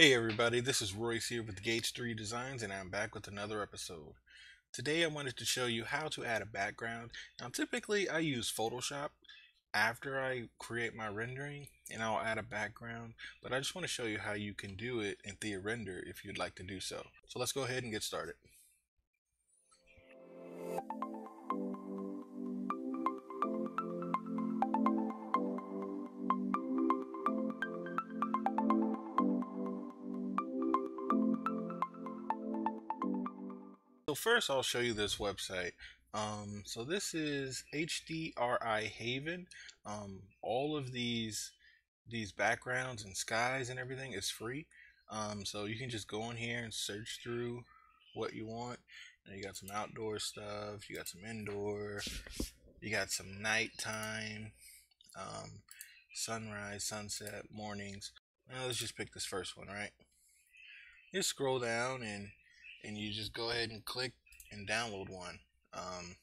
Hey everybody, this is Royce here with Gates 3 Designs and I'm back with another episode. Today I wanted to show you how to add a background. Now typically I use Photoshop after I create my rendering and I'll add a background, but I just want to show you how you can do it in TheaRender if you'd like to do so. So let's go ahead and get started. So first I'll show you this website. Um, so this is HDRI Haven. Um, all of these these backgrounds and skies and everything is free. Um, so you can just go in here and search through what you want. And you got some outdoor stuff, you got some indoor, you got some nighttime, um, sunrise, sunset, mornings. Now let's just pick this first one, right? Just scroll down and and you just go ahead and click and download one. Um,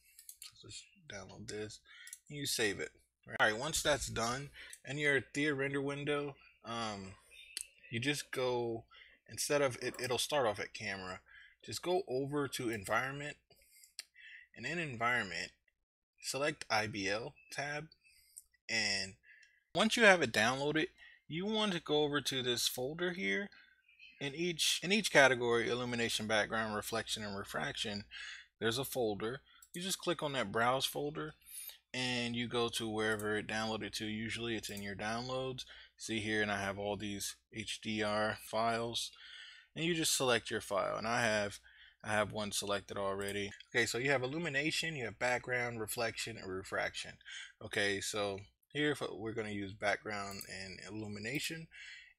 just download this. you save it. All right, once that's done, in your Thea render window, um, you just go instead of it, it'll start off at camera. Just go over to environment, and in environment, select IBL tab, and once you have it downloaded, you want to go over to this folder here in each in each category illumination background reflection and refraction there's a folder. You just click on that browse folder and you go to wherever it downloaded to. Usually it's in your downloads. See here and I have all these HDR files. And you just select your file and I have I have one selected already. Okay so you have illumination you have background reflection and refraction. Okay so here we're going to use background and illumination.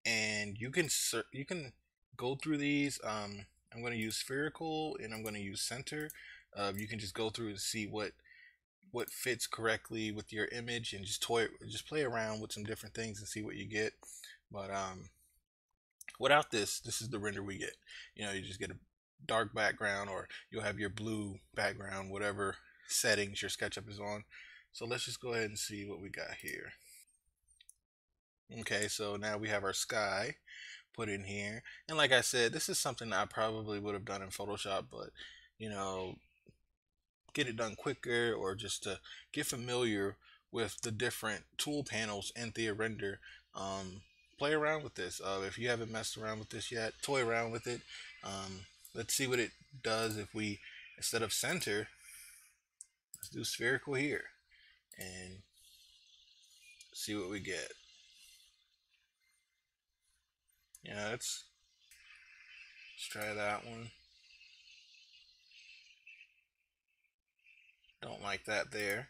And you can you can go through these. Um, I'm going to use spherical and I'm going to use center. Uh, you can just go through and see what what fits correctly with your image and just toy just play around with some different things and see what you get. But um, without this, this is the render we get. You know, you just get a dark background or you'll have your blue background, whatever settings your SketchUp is on. So let's just go ahead and see what we got here. Okay, so now we have our sky put in here. And like I said, this is something I probably would have done in Photoshop, but you know, get it done quicker or just to get familiar with the different tool panels in TheaRender. Um, play around with this. Uh, if you haven't messed around with this yet, toy around with it. Um, let's see what it does if we, instead of center, let's do spherical here and see what we get. Yeah, let's, let's try that one. Don't like that there.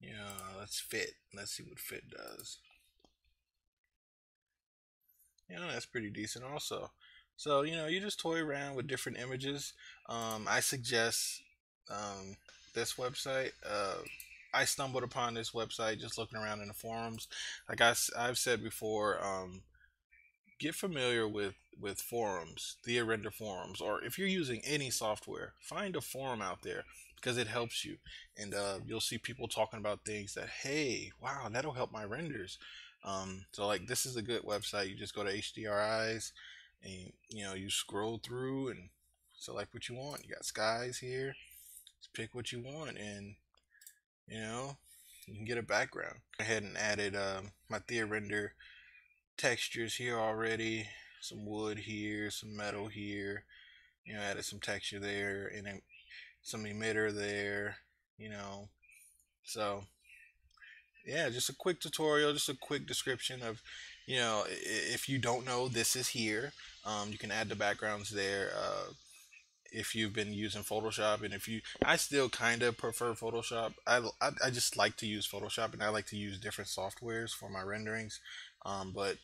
Yeah, let's fit. Let's see what fit does. Yeah, that's pretty decent also. So, you know, you just toy around with different images. Um, I suggest um, this website. Uh, I stumbled upon this website just looking around in the forums. Like I, I've said before, um, get familiar with with forums, the render forums, or if you're using any software, find a forum out there because it helps you, and uh, you'll see people talking about things that, hey, wow, that'll help my renders. Um, so like this is a good website. You just go to HDRIs, and you know you scroll through and select what you want. You got skies here. Just pick what you want, and you know, you can get a background. I ahead and added um, my TheaRender textures here already. Some wood here, some metal here. You know, added some texture there, and some emitter there. You know, so yeah, just a quick tutorial, just a quick description of, you know, if you don't know, this is here. Um, you can add the backgrounds there. Uh, if you've been using Photoshop and if you I still kind of prefer Photoshop. I, I, I, just like to use Photoshop and I like to use different softwares for my renderings. Um, but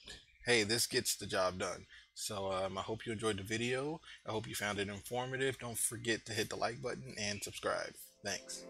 hey this gets the job done. So um, I hope you enjoyed the video. I hope you found it informative. Don't forget to hit the like button and subscribe. Thanks